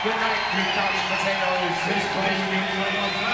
Good night, you potatoes. This place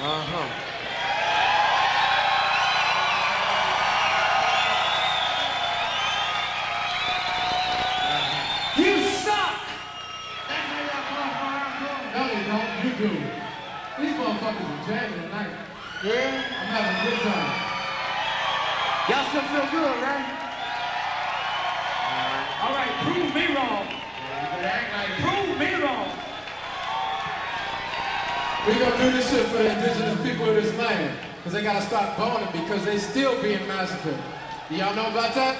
Uh-huh. You suck! No, you don't. You do. These motherfuckers are jamming tonight. Yeah? I'm having a good time. Y'all still feel good, right? All right, prove me wrong. Prove me We're gonna do this shit for the indigenous people of this land. Cause they gotta stop boning because they still being massacred. Do y'all know about that?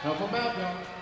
Help them out, y'all.